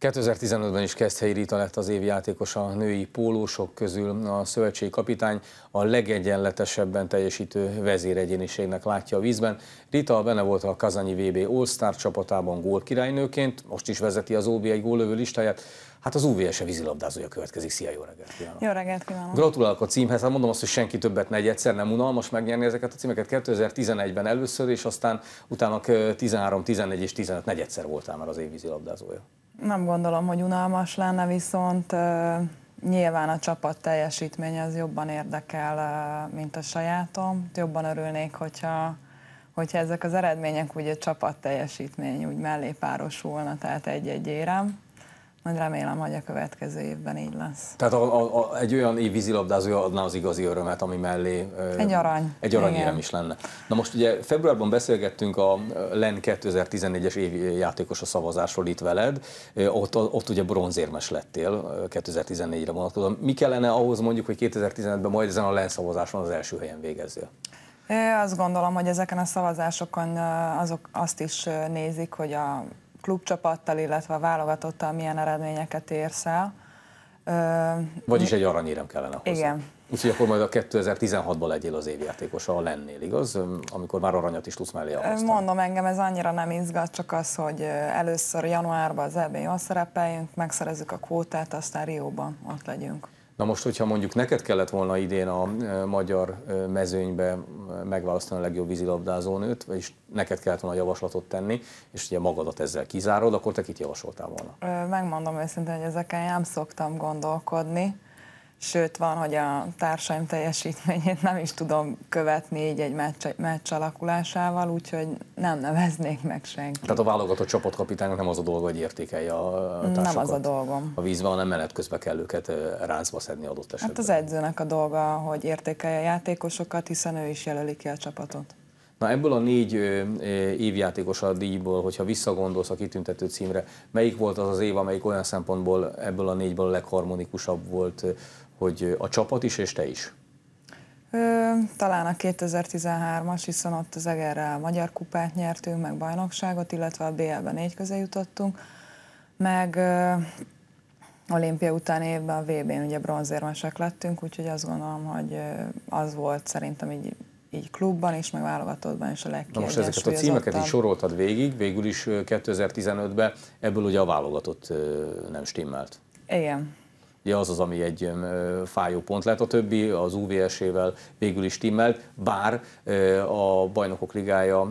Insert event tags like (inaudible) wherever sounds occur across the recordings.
2015-ben is Keszthelyi Rita lett az év játékos a női pólósok közül. A szövetségi kapitány a legegyenletesebben teljesítő vezéregyéniségnek látja a vízben. Rita benne volt a Kazanyi VB All-Star csapatában gólkirálynőként, most is vezeti az OB egy góllövő listáját. Hát az UVS-e vízilabdázója következik. Szia, jó reggelt kívánok! Jó reggelt kívánok! Gratulálok a címhez, hát mondom azt, hogy senki többet ne egyszer, nem unalmas megnyerni ezeket a címeket. 2011-ben először, és aztán utána 13, 14 és 15 negyedszer voltál már az év vízilabdázója. Nem gondolom, hogy unalmas lenne, viszont nyilván a csapat teljesítmény az jobban érdekel, mint a sajátom. Jobban örülnék, hogyha, hogyha ezek az eredmények úgy a csapat teljesítmény úgy mellé párosulna, tehát egy-egy érem. Majd remélem, hogy a következő évben így lesz. Tehát a, a, a, egy olyan év vízilabdázója adná az igazi örömet, ami mellé egy arany. Egy aranyérem is lenne. Na most ugye februárban beszélgettünk a LEN 2014-es évi játékos a szavazásról itt veled, ott, ott ugye bronzérmes lettél 2014-re vonatkozóan. Mi kellene ahhoz mondjuk, hogy 2015-ben majd ezen a LEN szavazáson az első helyen végezzél? Azt gondolom, hogy ezeken a szavazásokon azok azt is nézik, hogy a klubcsapattal, illetve a válogatottal milyen eredményeket érsz el. Vagyis egy aranyérem kellene hozzá. Igen. Úgyhogy akkor majd a 2016-ban legyél az évjátékosa, a lennél, igaz? Amikor már aranyat is tudsz mellé akasztani. Mondom, engem ez annyira nem izgat, csak az, hogy először januárban az eb jól szerepeljünk, megszerezzük a kvótát, aztán Rióban ott legyünk. Na most, hogyha mondjuk neked kellett volna idén a magyar mezőnybe megválasztani a legjobb vízilabdázónőt, és neked kellett volna javaslatot tenni, és ugye magadat ezzel kizárod, akkor te kit javasoltál volna? Megmondom őszintén, hogy ezeken nem szoktam gondolkodni sőt van, hogy a társaim teljesítményét nem is tudom követni így egy meccs, meccs alakulásával, úgyhogy nem neveznék meg senki. Tehát a válogatott csapatkapitánynak nem az a dolga, hogy értékelje a társakat Nem az a dolgom. A vízben, hanem menet közben kell őket ráncba szedni adott esetben. Hát az edzőnek a dolga, hogy értékelje a játékosokat, hiszen ő is jelöli ki a csapatot. Na ebből a négy évjátékos a díjból, hogyha visszagondolsz a kitüntető címre, melyik volt az az év, amelyik olyan szempontból ebből a négyből a legharmonikusabb volt, hogy a csapat is és te is? Ö, talán a 2013-as, hiszen ott az Egerrel Magyar Kupát nyertünk, meg bajnokságot, illetve a BL-ben négy közé jutottunk, meg ö, olimpia után évben a VB-n ugye bronzérmesek lettünk, úgyhogy azt gondolom, hogy az volt szerintem így így klubban is, meg válogatottban is a Na most ezeket a címeket is soroltad végig, végül is 2015-ben ebből ugye a válogatott nem stimmelt. Igen. Ugye az az, ami egy fájó pont lett, a többi az UVS-ével végül is stimmelt, bár a Bajnokok Ligája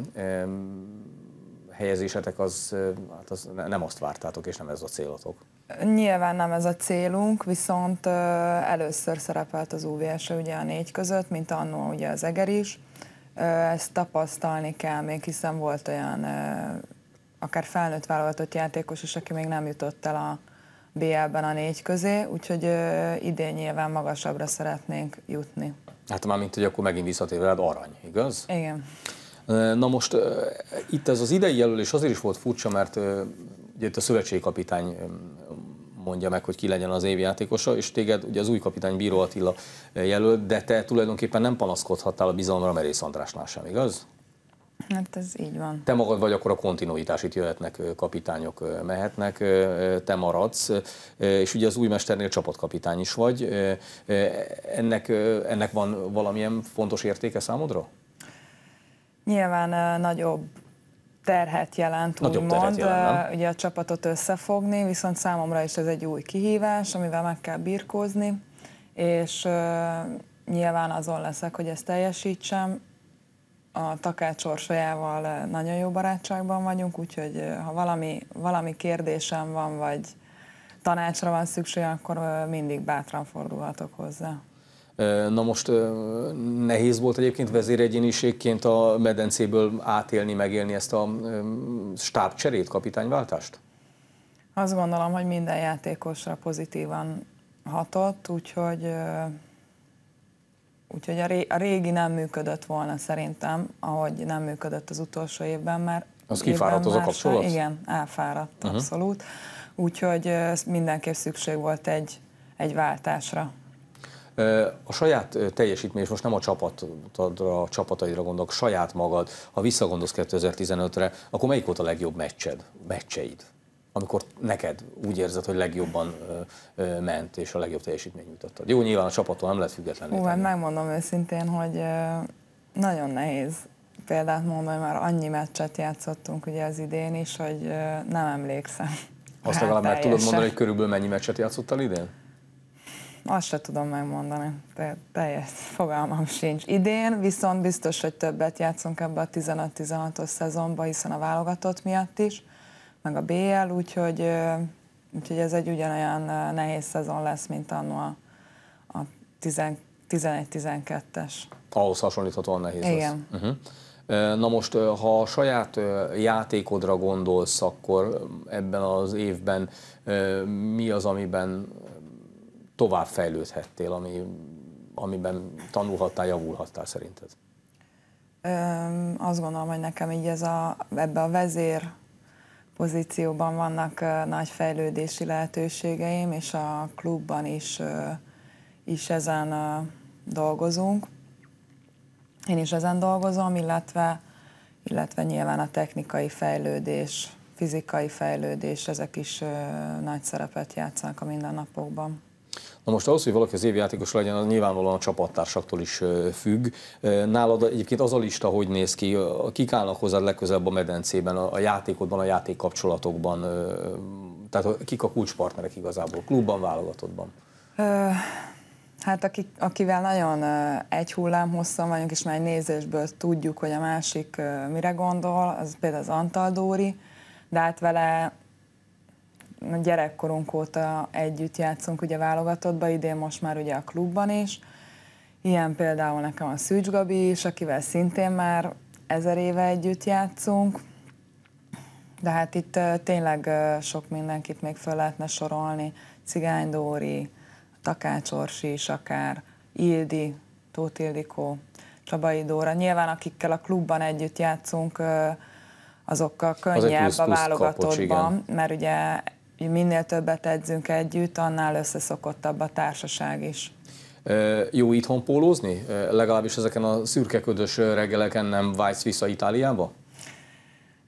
helyezésetek az, hát az nem azt vártátok, és nem ez a célotok. Nyilván nem ez a célunk, viszont először szerepelt az UVS ugye a négy között, mint annó ugye az Eger is. Ezt tapasztalni kell még, hiszen volt olyan akár felnőtt válogatott játékos is, aki még nem jutott el a BL-ben a négy közé, úgyhogy idén nyilván magasabbra szeretnénk jutni. Hát már mint hogy akkor megint visszatér rád arany, igaz? Igen. Na most itt ez az idei jelölés azért is volt furcsa, mert ugye itt a szövetségkapitány mondja meg, hogy ki legyen az év játékosa, és téged ugye az új kapitány Bíró Attila jelölt, de te tulajdonképpen nem panaszkodhattál a bizalomra Merész Andrásnál sem, igaz? Hát ez így van. Te magad vagy, akkor a kontinuitás itt jöhetnek, kapitányok mehetnek, te maradsz, és ugye az új mesternél csapatkapitány is vagy. Ennek, ennek van valamilyen fontos értéke számodra? Nyilván nagyobb terhet jelent, Nagyobb úgymond, terhet ugye a csapatot összefogni, viszont számomra is ez egy új kihívás, amivel meg kell birkózni, és nyilván azon leszek, hogy ezt teljesítsem. A Takács sorsolyával nagyon jó barátságban vagyunk, úgyhogy ha valami, valami kérdésem van, vagy tanácsra van szükség, akkor mindig bátran fordulhatok hozzá. Na most nehéz volt egyébként vezéregyéniségként a medencéből átélni, megélni ezt a stábcserét, kapitányváltást? Azt gondolom, hogy minden játékosra pozitívan hatott, úgyhogy, úgyhogy a régi nem működött volna szerintem, ahogy nem működött az utolsó évben, mert az kifáradt az a kapcsolat? Igen, elfáradt, uh-huh. abszolút. Úgyhogy mindenképp szükség volt egy, egy váltásra. A saját teljesítmény, és most nem a csapatodra, a csapataidra gondolok, saját magad, ha visszagondolsz 2015-re, akkor melyik volt a legjobb meccsed, meccseid? Amikor neked úgy érzed, hogy legjobban ment, és a legjobb teljesítmény nyújtottad? Jó, nyilván a csapattól nem lehet függetlenül. Hú, hát megmondom őszintén, hogy nagyon nehéz példát mondani, mert annyi meccset játszottunk ugye az idén is, hogy nem emlékszem. Azt legalább meg tudod mondani, hogy körülbelül mennyi meccset játszottál idén? Azt se tudom megmondani, Te, teljes fogalmam sincs. Idén viszont biztos, hogy többet játszunk ebbe a 15-16-os szezonba, hiszen a válogatott miatt is, meg a BL, úgyhogy, úgyhogy ez egy ugyanolyan nehéz szezon lesz, mint annó a, a 11-12-es. Ahhoz hasonlíthatóan nehéz Igen. lesz. Uh-huh. Na most, ha a saját játékodra gondolsz, akkor ebben az évben mi az, amiben tovább fejlődhettél, ami, amiben tanulhattál, javulhattál szerinted? Öm, azt gondolom, hogy nekem így ez a, ebbe a vezér pozícióban vannak nagy fejlődési lehetőségeim, és a klubban is, is ezen dolgozunk. Én is ezen dolgozom, illetve, illetve nyilván a technikai fejlődés, fizikai fejlődés, ezek is nagy szerepet játszanak a mindennapokban. Na most ahhoz, hogy valaki az évjátékos legyen, az nyilvánvalóan a csapattársaktól is függ. Nálad egyébként az a lista hogy néz ki? Kik állnak hozzád legközelebb a medencében, a játékodban, a játékkapcsolatokban? Tehát kik a kulcspartnerek igazából? Klubban, válogatottban? Hát akik, akivel nagyon egy hullám hosszan vagyunk, és már egy nézésből tudjuk, hogy a másik mire gondol, az például az Antal Dóri, de hát vele gyerekkorunk óta együtt játszunk ugye válogatottba, idén most már ugye a klubban is. Ilyen például nekem a Szűcs Gabi is, akivel szintén már ezer éve együtt játszunk. De hát itt tényleg sok mindenkit még föl lehetne sorolni. Cigány Dóri, Takács Orsi is akár, Ildi, Tóth Ildikó, Csabai Dóra. Nyilván akikkel a klubban együtt játszunk, azokkal könnyebb az a válogatottban, mert ugye minél többet edzünk együtt, annál összeszokottabb a társaság is. Jó itthon pólózni? Legalábbis ezeken a szürkeködös reggeleken nem vágysz vissza Itáliába?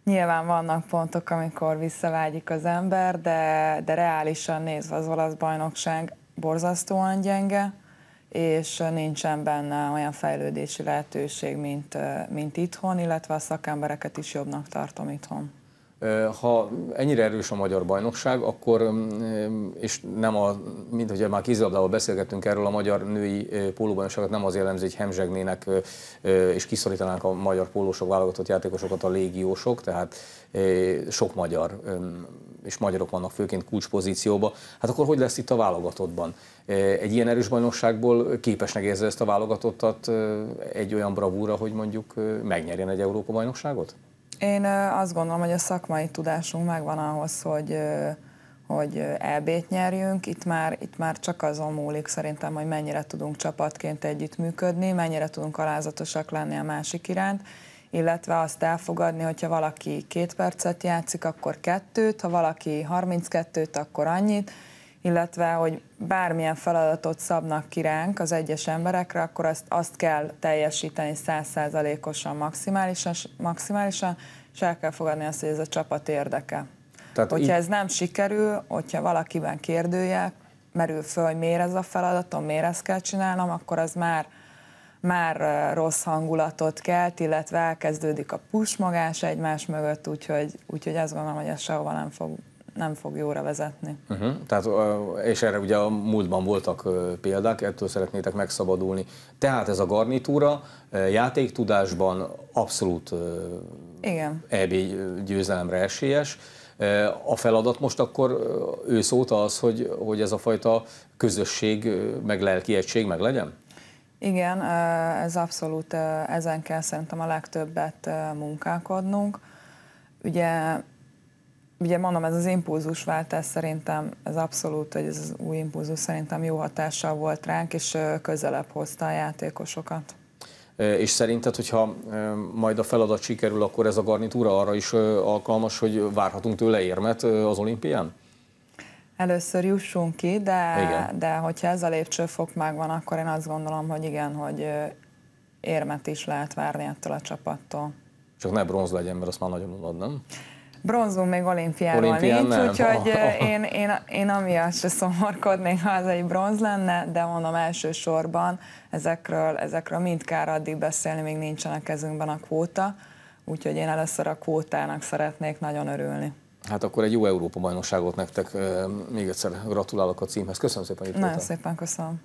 Nyilván vannak pontok, amikor visszavágyik az ember, de, de reálisan nézve az olasz bajnokság borzasztóan gyenge, és nincsen benne olyan fejlődési lehetőség, mint, mint itthon, illetve a szakembereket is jobbnak tartom itthon. Ha ennyire erős a magyar bajnokság, akkor, és nem a, mint hogy már kézilabdával beszélgettünk erről, a magyar női pólóbajnokságot nem az jellemző, hogy hemzsegnének és kiszorítanánk a magyar pólósok válogatott játékosokat a légiósok, tehát sok magyar és magyarok vannak főként kulcspozícióban, hát akkor hogy lesz itt a válogatottban? Egy ilyen erős bajnokságból képesnek érzi ezt a válogatottat egy olyan bravúra, hogy mondjuk megnyerjen egy Európa bajnokságot? Én azt gondolom, hogy a szakmai tudásunk megvan ahhoz, hogy hogy EB-t nyerjünk. Itt már, itt már csak azon múlik szerintem, hogy mennyire tudunk csapatként együttműködni, mennyire tudunk alázatosak lenni a másik iránt, illetve azt elfogadni, hogyha valaki két percet játszik, akkor kettőt, ha valaki 32-t, akkor annyit, illetve hogy bármilyen feladatot szabnak ki ránk az egyes emberekre, akkor azt, azt kell teljesíteni százszázalékosan, maximálisan, maximálisan, és el kell fogadni azt, hogy ez a csapat érdeke. Tehát hogyha így... ez nem sikerül, hogyha valakiben kérdője merül föl, hogy miért ez a feladatom, miért ezt kell csinálnom, akkor az már, már rossz hangulatot kelt, illetve elkezdődik a pusmogás egymás mögött, úgyhogy, úgyhogy azt gondolom, hogy ez sehova nem fog nem fog jóra vezetni. Uh-huh. Tehát, és erre ugye a múltban voltak példák, ettől szeretnétek megszabadulni. Tehát ez a garnitúra játéktudásban abszolút Igen. EB győzelemre esélyes. A feladat most akkor ősz óta az, hogy, hogy ez a fajta közösség, meg lelki egység meg legyen? Igen, ez abszolút, ezen kell szerintem a legtöbbet munkálkodnunk. Ugye Ugye mondom, ez az impulzusváltás szerintem, ez abszolút, hogy ez az új impulzus szerintem jó hatással volt ránk, és közelebb hozta a játékosokat. És szerinted, hogyha majd a feladat sikerül, akkor ez a garnitúra arra is alkalmas, hogy várhatunk tőle érmet az olimpián? Először jussunk ki, de, de hogyha ez a lépcsőfok megvan, akkor én azt gondolom, hogy igen, hogy érmet is lehet várni ettől a csapattól. Csak ne bronz legyen, mert azt már nagyon unod, nem? Bronzunk még olimpiáról Olimpián nincs, nem. úgyhogy (laughs) én, én, én amiatt se szomorkodnék, ha az egy bronz lenne, de mondom elsősorban ezekről, ezekről mind kár addig beszélni, még nincsen a kezünkben a kvóta, úgyhogy én először a kvótának szeretnék nagyon örülni. Hát akkor egy jó Európa-bajnokságot nektek. Még egyszer gratulálok a címhez. Köszönöm szépen, hogy itt Nagyon voltál. szépen köszönöm.